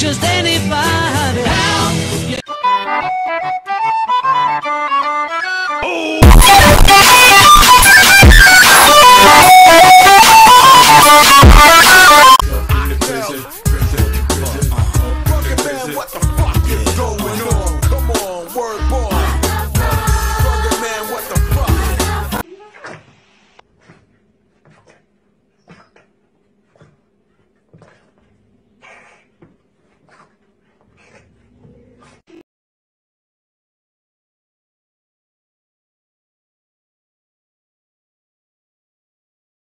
just